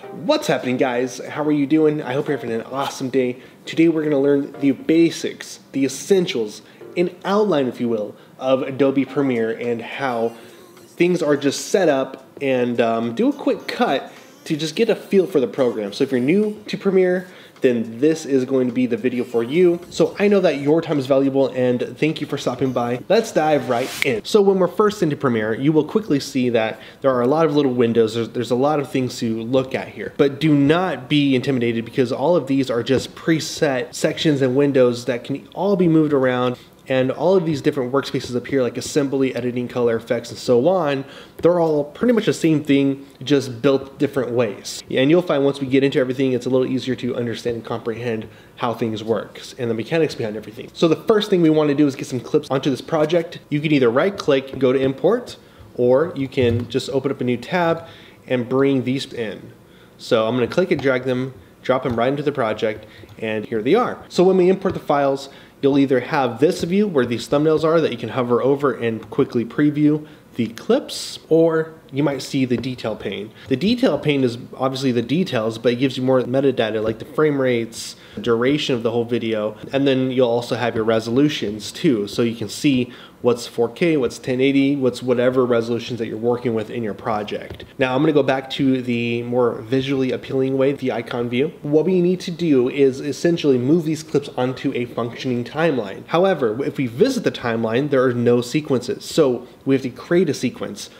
What's happening guys? How are you doing? I hope you're having an awesome day. Today we're going to learn the basics, the essentials, an outline if you will, of Adobe Premiere and how things are just set up and um, do a quick cut to just get a feel for the program. So if you're new to Premiere, then this is going to be the video for you. So I know that your time is valuable and thank you for stopping by. Let's dive right in. So when we're first into Premiere, you will quickly see that there are a lot of little windows. There's, there's a lot of things to look at here. But do not be intimidated because all of these are just preset sections and windows that can all be moved around and all of these different workspaces up here like assembly, editing, color effects, and so on, they're all pretty much the same thing, just built different ways. And you'll find once we get into everything, it's a little easier to understand and comprehend how things work and the mechanics behind everything. So the first thing we want to do is get some clips onto this project. You can either right click, go to import, or you can just open up a new tab and bring these in. So I'm gonna click and drag them, drop them right into the project, and here they are. So when we import the files, You'll either have this view where these thumbnails are that you can hover over and quickly preview the clips, or you might see the detail pane. The detail pane is obviously the details, but it gives you more metadata like the frame rates, duration of the whole video, and then you'll also have your resolutions too, so you can see what's 4K, what's 1080, what's whatever resolutions that you're working with in your project. Now I'm gonna go back to the more visually appealing way, the icon view. What we need to do is essentially move these clips onto a functioning timeline. However, if we visit the timeline, there are no sequences. So we have to create a sequence.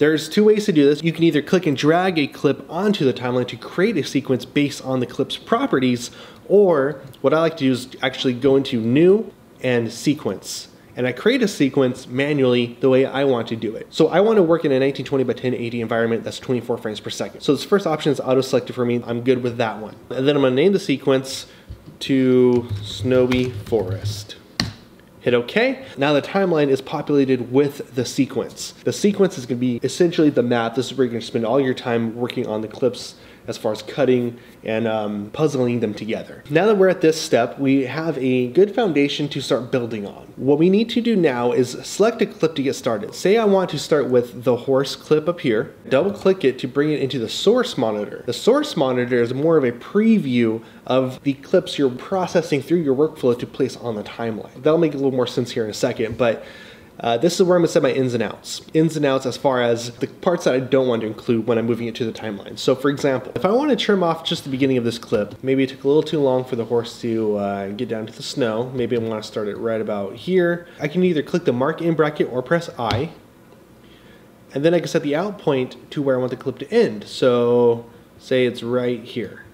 There's two ways to do this. You can either click and drag a clip onto the timeline to create a sequence based on the clip's properties, or what I like to do is actually go into new and sequence and I create a sequence manually the way I want to do it. So I want to work in a 1920 by 1080 environment that's 24 frames per second. So this first option is auto selected for me. I'm good with that one. And then I'm to name the sequence to Snowy Forest. Hit OK. Now the timeline is populated with the sequence. The sequence is going to be essentially the map. This is where you're going to spend all your time working on the clips as far as cutting and um, puzzling them together. Now that we're at this step, we have a good foundation to start building on. What we need to do now is select a clip to get started. Say I want to start with the horse clip up here, double click it to bring it into the source monitor. The source monitor is more of a preview of the clips you're processing through your workflow to place on the timeline. That'll make a little more sense here in a second, but uh, this is where I'm gonna set my ins and outs. Ins and outs as far as the parts that I don't want to include when I'm moving it to the timeline. So for example, if I want to trim off just the beginning of this clip, maybe it took a little too long for the horse to uh, get down to the snow. Maybe I want to start it right about here. I can either click the mark in bracket or press I. And then I can set the out point to where I want the clip to end. So say it's right here.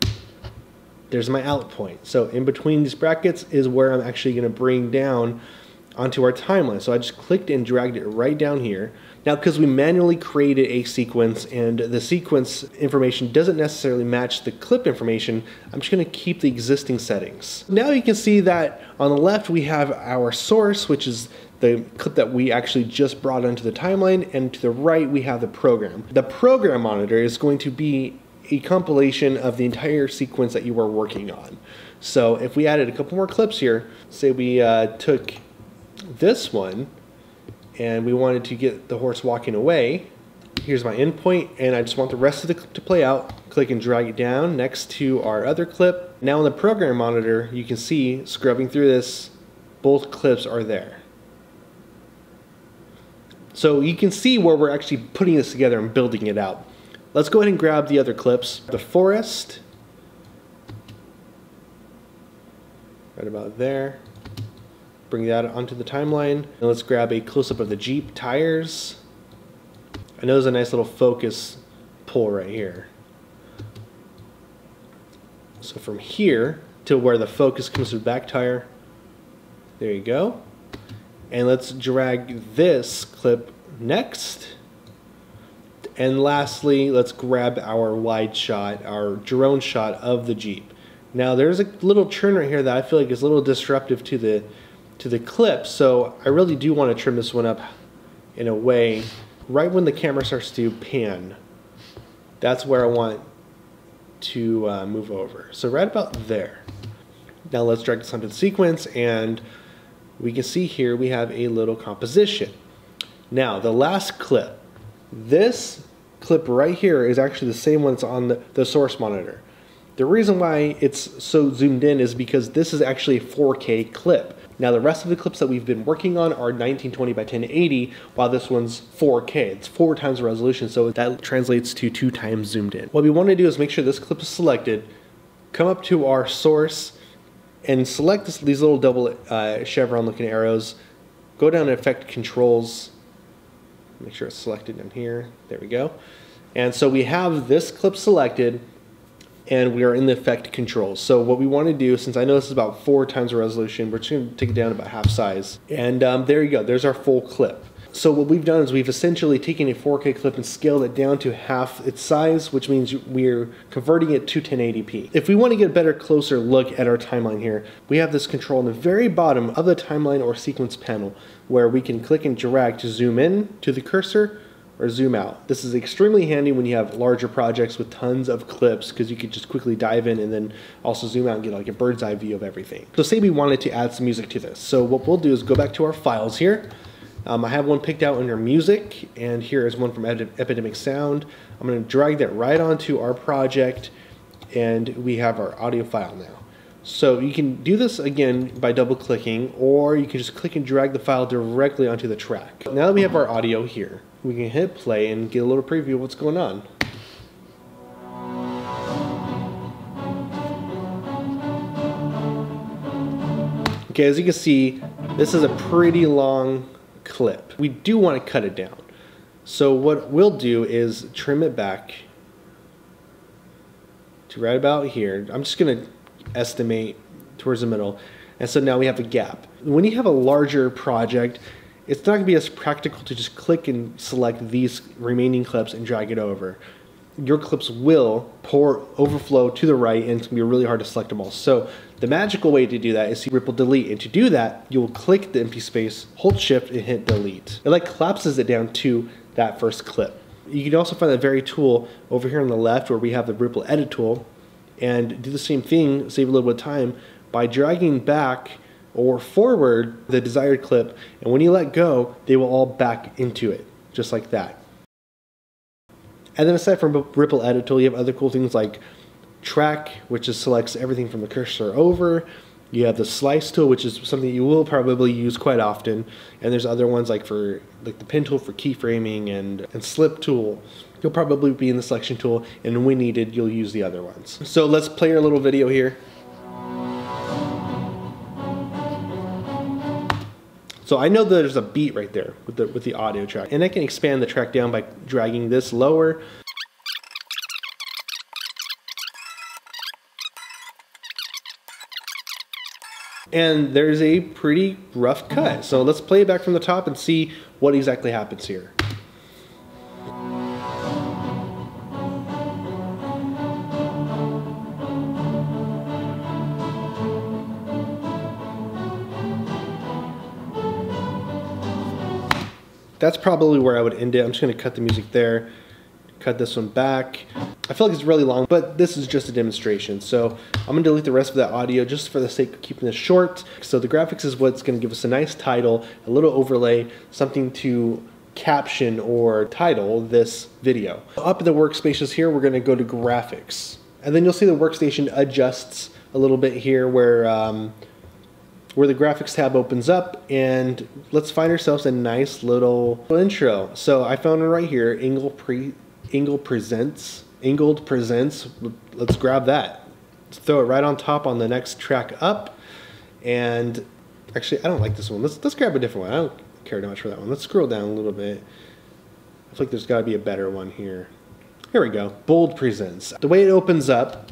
There's my out point. So in between these brackets is where I'm actually going to bring down onto our timeline. So I just clicked and dragged it right down here. Now, because we manually created a sequence and the sequence information doesn't necessarily match the clip information, I'm just gonna keep the existing settings. Now you can see that on the left we have our source, which is the clip that we actually just brought onto the timeline, and to the right we have the program. The program monitor is going to be a compilation of the entire sequence that you are working on. So if we added a couple more clips here, say we uh, took this one and we wanted to get the horse walking away, here's my endpoint and I just want the rest of the clip to play out. Click and drag it down next to our other clip. Now in the program monitor, you can see scrubbing through this, both clips are there. So you can see where we're actually putting this together and building it out. Let's go ahead and grab the other clips. The forest, right about there bring that onto the timeline. And let's grab a close-up of the Jeep tires. I know there's a nice little focus pull right here. So from here to where the focus comes to the back tire, there you go. And let's drag this clip next. And lastly, let's grab our wide shot, our drone shot of the Jeep. Now there's a little turn right here that I feel like is a little disruptive to the to the clip. So I really do want to trim this one up in a way right when the camera starts to pan. That's where I want to uh, move over. So right about there. Now let's drag this onto the sequence and we can see here we have a little composition. Now the last clip. This clip right here is actually the same one that's on the, the source monitor. The reason why it's so zoomed in is because this is actually a 4K clip. Now the rest of the clips that we've been working on are 1920 by 1080, while this one's 4K. It's four times the resolution, so that translates to two times zoomed in. What we want to do is make sure this clip is selected, come up to our source, and select this, these little double uh, chevron looking arrows, go down to effect controls, make sure it's selected in here, there we go. And so we have this clip selected, and we are in the effect controls. So what we want to do, since I know this is about four times the resolution, we're just going to take it down about half size. And um, there you go, there's our full clip. So what we've done is we've essentially taken a 4K clip and scaled it down to half its size, which means we're converting it to 1080p. If we want to get a better, closer look at our timeline here, we have this control in the very bottom of the timeline or sequence panel, where we can click and drag to zoom in to the cursor, or zoom out. This is extremely handy when you have larger projects with tons of clips because you can just quickly dive in and then also zoom out and get like a bird's eye view of everything. So say we wanted to add some music to this. So what we'll do is go back to our files here. Um, I have one picked out under music and here is one from Epidemic Sound. I'm going to drag that right onto our project and we have our audio file now. So you can do this again by double clicking or you can just click and drag the file directly onto the track. Now that we have our audio here, we can hit play and get a little preview of what's going on. Okay, as you can see, this is a pretty long clip. We do want to cut it down. So what we'll do is trim it back to right about here. I'm just going to estimate towards the middle. And so now we have a gap. When you have a larger project, it's not going to be as practical to just click and select these remaining clips and drag it over. Your clips will pour overflow to the right and it's going to be really hard to select them all. So the magical way to do that is to ripple delete. And to do that, you will click the empty space, hold shift and hit delete. It like collapses it down to that first clip. You can also find that very tool over here on the left where we have the ripple edit tool and do the same thing, save a little bit of time by dragging back or forward the desired clip, and when you let go, they will all back into it, just like that. And then aside from Ripple Edit tool, you have other cool things like Track, which just selects everything from the cursor over. You have the Slice tool, which is something you will probably use quite often. And there's other ones like for like the Pen tool for keyframing and, and Slip tool. You'll probably be in the Selection tool, and when needed, you'll use the other ones. So let's play our little video here. So I know there's a beat right there with the, with the audio track. And I can expand the track down by dragging this lower. And there's a pretty rough cut. So let's play it back from the top and see what exactly happens here. That's probably where I would end it. I'm just gonna cut the music there, cut this one back. I feel like it's really long, but this is just a demonstration. So I'm gonna delete the rest of that audio just for the sake of keeping this short. So the graphics is what's gonna give us a nice title, a little overlay, something to caption or title this video. Up in the workspaces here, we're gonna go to graphics. And then you'll see the workstation adjusts a little bit here where um, where the graphics tab opens up and let's find ourselves a nice little intro. So I found it right here, Ingle, Pre Ingle Presents, Ingold Presents. Let's grab that. Let's throw it right on top on the next track up. And actually, I don't like this one. Let's, let's grab a different one. I don't care too much for that one. Let's scroll down a little bit. I feel like there's gotta be a better one here. Here we go, Bold Presents. The way it opens up,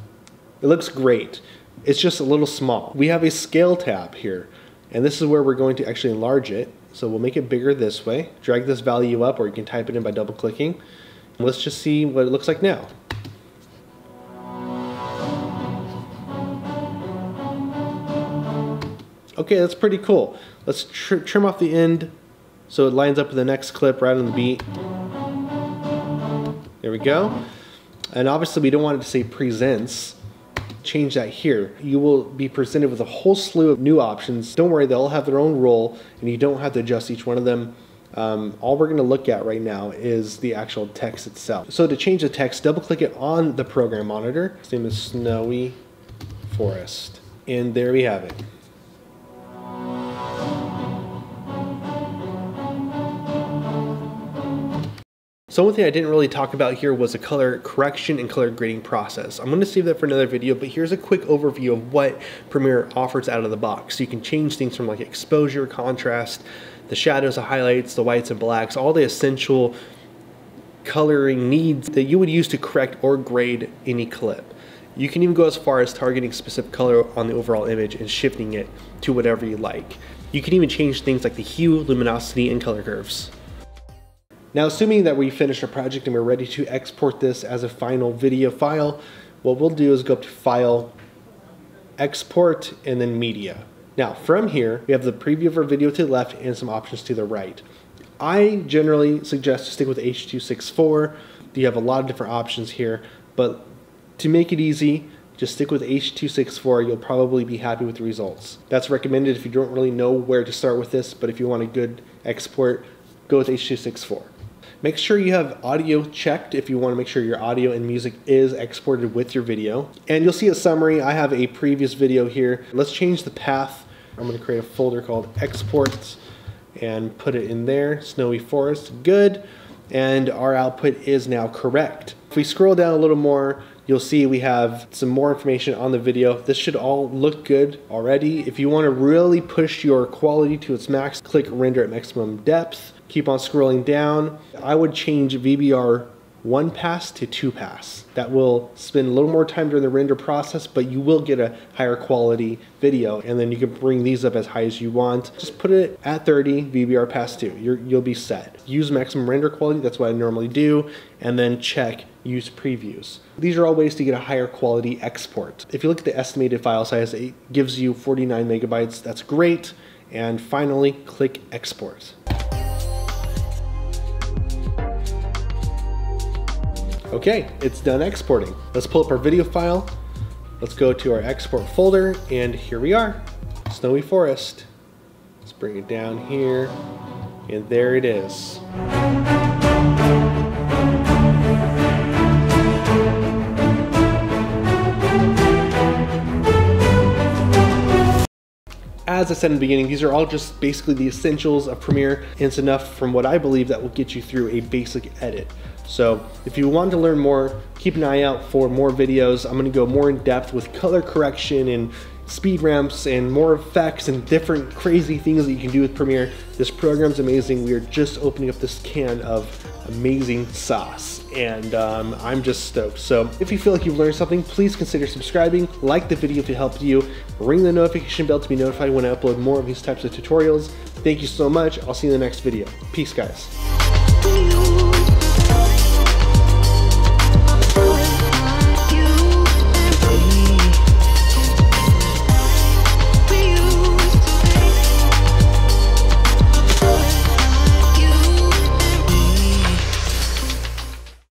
it looks great. It's just a little small. We have a scale tab here, and this is where we're going to actually enlarge it. So we'll make it bigger this way, drag this value up, or you can type it in by double clicking. Let's just see what it looks like now. Okay, that's pretty cool. Let's tr trim off the end so it lines up with the next clip right on the beat. There we go. And obviously we don't want it to say presents change that here. You will be presented with a whole slew of new options. Don't worry, they'll all have their own role and you don't have to adjust each one of them. um, all we're going to look at right now is the actual text itself. So to change the text, double click it on the program monitor. Its name is Snowy Forest. And there we have it. So one thing I didn't really talk about here was the color correction and color grading process. I'm going to save that for another video, but here's a quick overview of what Premiere offers out of the box. So you can change things from like exposure, contrast, the shadows, the highlights, the whites and blacks, all the essential coloring needs that you would use to correct or grade any clip. You can even go as far as targeting specific color on the overall image and shifting it to whatever you like. You can even change things like the hue, luminosity, and color curves. Now, assuming that we finished our project and we're ready to export this as a final video file, what we'll do is go up to File, Export, and then Media. Now, from here, we have the preview of our video to the left and some options to the right. I generally suggest to stick with H.264. You have a lot of different options here, but to make it easy, just stick with H.264. You'll probably be happy with the results. That's recommended if you don't really know where to start with this, but if you want a good export, go with H.264. Make sure you have audio checked if you want to make sure your audio and music is exported with your video. And you'll see a summary. I have a previous video here. Let's change the path. I'm going to create a folder called exports and put it in there. Snowy Forest, good. And our output is now correct. If we scroll down a little more, you'll see we have some more information on the video. This should all look good already. If you want to really push your quality to its max, click render at maximum depth keep on scrolling down. I would change VBR one pass to two pass. That will spend a little more time during the render process, but you will get a higher quality video. And then you can bring these up as high as you want. Just put it at 30, VBR pass two. you will be set. Use maximum render quality, that's what I normally do. And then check use previews. These are all ways to get a higher quality export. If you look at the estimated file size, it gives you 49 megabytes. That's great. And finally, click export. Okay, it's done exporting. Let's pull up our video file. Let's go to our export folder, and here we are, Snowy Forest. Let's bring it down here, and there it is. As I said in the beginning, these are all just basically the essentials of Premiere, and it's enough from what I believe that will get you through a basic edit. So if you want to learn more, keep an eye out for more videos. I'm gonna go more in depth with color correction and speed ramps and more effects and different crazy things that you can do with Premiere. This program's amazing. We are just opening up this can of amazing sauce and um, I'm just stoked. So if you feel like you've learned something, please consider subscribing, like the video if it helped you, ring the notification bell to be notified when I upload more of these types of tutorials. Thank you so much. I'll see you in the next video. Peace, guys.